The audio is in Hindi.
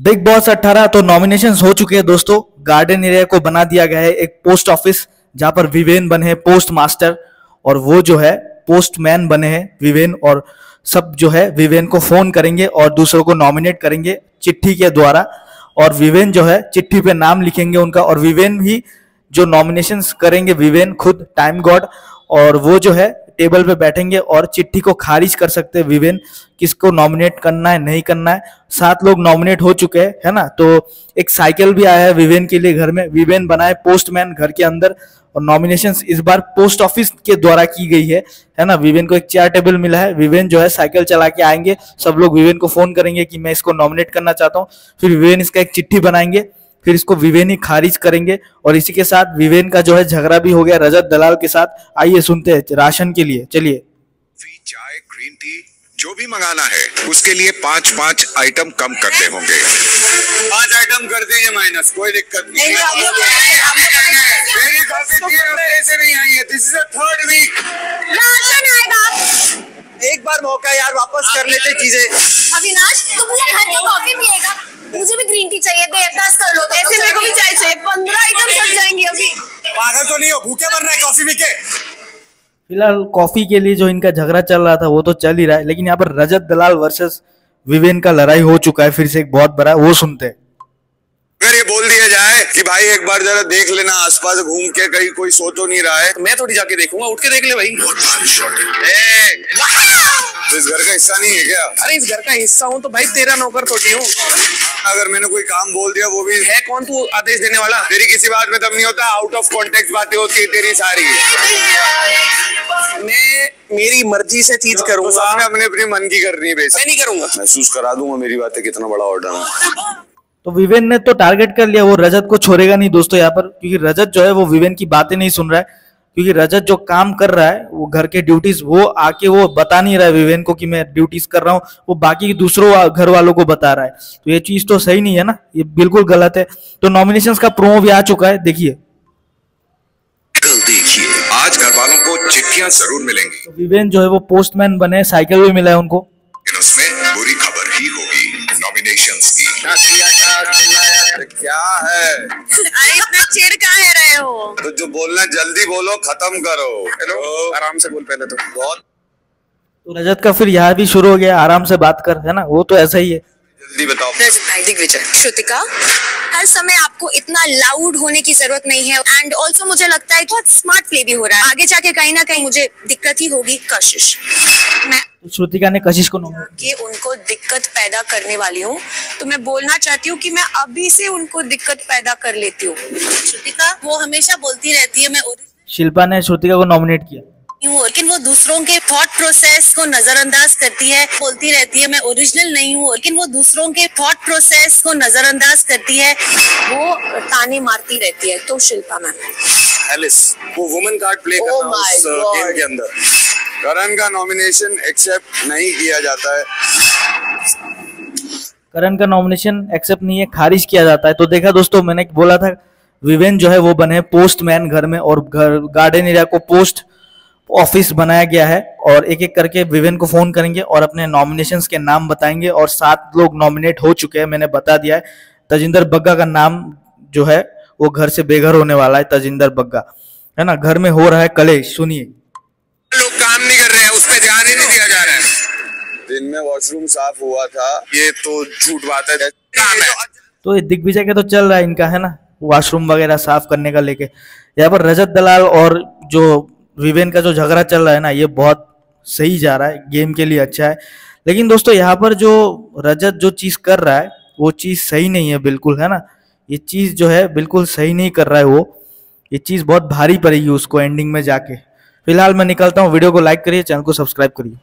बिग बॉस 18 तो नॉमिनेशन हो चुके हैं दोस्तों। गार्डन एरिया को बना दिया गया है एक पोस्ट ऑफ़िस जहाँ पर विवेन बने हैं पोस्ट मास्टर और वो जो है पोस्टमैन बने हैं विवेन और सब जो है विवेन को फ़ोन करेंगे और दूसरों को नॉमिनेट करेंगे चिट्ठी के द्वारा। और विवेन जो है चिट्ठी पे नाम लिखेंगे उनका, और विवेन ही जो नॉमिनेशन करेंगे विवेन खुद टाइम गॉड और वो जो है टेबल पे बैठेंगे और चिट्ठी को खारिज कर सकते हैं, विवेन। किसको नॉमिनेट करना है, नहीं करना है। सात लोग नॉमिनेट हो चुके हैं, है ना? तो एक साइकिल भी आया है विवेन के लिए घर में। विवेन बनाए पोस्टमैन घर के अंदर और नॉमिनेशन इस बार पोस्ट ऑफ़िस के द्वारा की गई है है ना? विवेन को एक चेयर टेबल मिला है। विवेन जो है साइकिल चला के आएँगे। सब लोग विवेन को फ़ोन करेंगे कि मैं इसको नॉमिनेट करना चाहता हूँ। फिर विवेन इसका एक चिट्ठी बनाएँगे। फिर इसको विवेन ही खारिज करेंगे और इसी के साथ विवेन का जो है झगड़ा भी हो गया रजत दलाल के साथ। आइए सुनते हैं राशन के लिए चलिए। चाय ग्रीन टी जो भी मंगाना है उसके लिए पाँच पाँच आइटम कम करते होंगे। पाँच आइटम कर देंगे माइनस कोई दिक्कत नहीं। नहीं, मेरी कॉफ़ी से नहीं आई है this is the third week ration आएगा। एक बार मौका यार वापस कर लेते चीज़ें। अविनाश तू पूरे घर की कॉफ़ी पिएगा मुझे भी ग्रीन टी चाहिए दे दस कर लो ऐसे मेरे को भी चाय चाहिए पंद्रह आइटम सट जाएँगे अभी पागल तो नहीं हो कॉफ़ी पी के? फ़िलहाल कॉफ़ी के लिए जो इनका झगड़ा चल रहा था वो तो चल ही रहा है लेकिन यहाँ पर रजत दलाल वर्सेस विवेन का लड़ाई हो चुका है फिर से एक बहुत बड़ा वो सुनते हैं। अगर ये बोल दिया जाए कि भाई एक बार जरा देख लेना आसपास घूम के कहीं कोई सो तो नहीं रहा है मैं थोड़ी जाके देखूँगा उठ के देख ले भाई। ए, इस घर का हिस्सा नहीं है क्या? अरे इस घर का हिस्सा हूँ तो भाई तेरा नौकर थोड़ी हूँ। अगर मैंने कोई काम बोल दिया वो भी है कौन तू आदेश देने वाला? तेरी किसी बात में दम नहीं होता। आउट ऑफ़ कॉन्टेक्ट बातें होती है तेरी सारी। मैं मेरी मर्ज़ी से चीज़ तो करूँगा। सबने अपने अपने मन की करनी है मैं नहीं करूँगा। महसूस करा दूँगा मेरी बातें कितना बड़ा ऑर्डर है। तो विवेन ने तो टारगेट कर लिया वो रजत को छोड़ेगा नहीं दोस्तों यहाँ पर क्योंकि रजत जो है वो विवेन की बातें नहीं सुन रहा है। क्योंकि रजत जो काम कर रहा है वो घर के ड्यूटीज़ वो आके वो बता नहीं रहा है विवेन को कि मैं ड्यूटीज़ कर रहा हूँ वो बाकी दूसरों घर वालों को बता रहा है। तो ये चीज़ तो सही नहीं है ना? ये बिल्कुल गलत है। तो नॉमिनेशन का प्रोमो भी आ चुका है देखिए। देखिए आज घर वालों को चिट्ठियाँ ज़रूर मिलेंगी। तो विवेन जो है वो पोस्टमैन बने साइकिल भी मिला है उनको। की क्या किया क्या चिल्लाया क्या है? अरे इतना चिड़ काहे रहे हो? तो जो बोलना जल्दी बोलो खत्म करो। हेलो आराम से बोल पहले तो। बहुत तो रजत का फिर यहाँ भी शुरू हो गया आराम से बात कर है ना? वो तो ऐसा ही है। जल्दी बताओ। दिग्विजय श्रुतिका हर समय आपको इतना लाउड होने की ज़रूरत नहीं है एंड ऑल्सो मुझे लगता है बहुत स्मार्ट प्ले भी हो रहा है। आगे जाके कहीं ना कहीं मुझे दिक्कत ही होगी कशिश। मैं श्रुतिका ने कशिश को नॉमिनेट कि उनको दिक्कत पैदा करने वाली हूँ। तो मैं बोलना चाहती हूँ कि मैं अभी से उनको दिक्कत पैदा कर लेती हूँ। श्रुतिका वो हमेशा बोलती रहती है मैं शिल्पा ने श्रुतिका को नॉमिनेट किया। हूँ लेकिन वो दूसरों के थॉट प्रोसेस को नजरअंदाज करती है बोलती रहती है मैं ओरिजिनल नहीं हूँ लेकिन वो दूसरों के थॉट प्रोसेस को नजरअंदाज करती है वो ताने मारती रहती है। तो शिल्पा मैम। एलिस वो वुमन कार्ड प्ले Oh करना my उस गेम के अंदर। करण का नॉमिनेशन एक्सेप्ट नहीं किया जाता है। करण का नॉमिनेशन एक्सेप्ट नहीं है, खारिज किया जाता है। तो देखा दोस्तों, मैंने बोला था विवेन जो है वो बने पोस्टमैन घर में और घर गार्डन एरिया को पोस्ट ऑफ़िस बनाया गया है और एक एक करके विवेन को फ़ोन करेंगे और अपने नॉमिनेशंस के नाम बताएँगे और सात लोग नॉमिनेट हो चुके हैं, मैंने बता दिया है। तजिंदर बग्गा का नाम जो है, वो घर से बेघर होने वाला है, तजिंदर बग्गा। है ना, घर में हो रहा है कलेश, सुनिए। काम नहीं कर रहे हैं उस पर ध्यान ही नहीं दिया जा रहा है। दिन में वॉशरूम साफ़ हुआ था। ये तो झूठ बात है काम है। तो ये दिग्विजय का तो चल रहा है इनका है ना? वॉशरूम वगैरह साफ़ करने का लेके। यहाँ पर रजत दलाल और जो विवेन का जो झगड़ा चल रहा है ना ये बहुत सही जा रहा है गेम के लिए अच्छा है। लेकिन दोस्तों यहाँ पर जो रजत जो चीज़ कर रहा है वो चीज़ सही नहीं है बिल्कुल है ना? ये चीज़ जो है बिल्कुल सही नहीं कर रहा है वो। ये चीज़ बहुत भारी पड़ेगी उसको एंडिंग में जाके। फ़िलहाल मैं निकलता हूँ। वीडियो को लाइक करिए चैनल को सब्सक्राइब करिए।